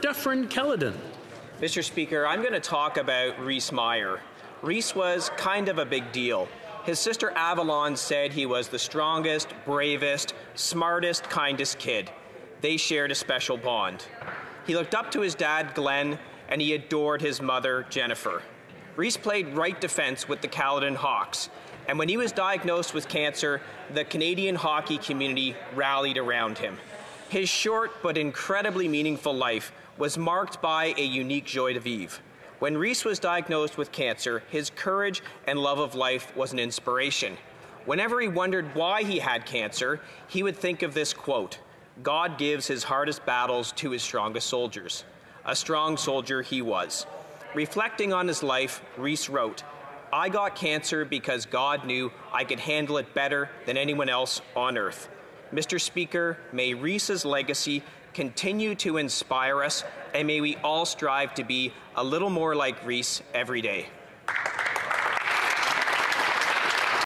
Dufferin. Mr. Speaker, I'm going to talk about Reese Meyer. Reese was kind of a big deal. His sister Avalon said he was the strongest, bravest, smartest, kindest kid. They shared a special bond. He looked up to his dad, Glenn, and he adored his mother, Jennifer. Reese played right defense with the Caledon Hawks, and when he was diagnosed with cancer, the Canadian hockey community rallied around him. His short but incredibly meaningful life was marked by a unique joie de vivre. When Reese was diagnosed with cancer, his courage and love of life was an inspiration. Whenever he wondered why he had cancer, he would think of this quote God gives his hardest battles to his strongest soldiers. A strong soldier he was. Reflecting on his life, Reese wrote, I got cancer because God knew I could handle it better than anyone else on earth. Mr. Speaker, may Reese's legacy continue to inspire us, and may we all strive to be a little more like Reese every day.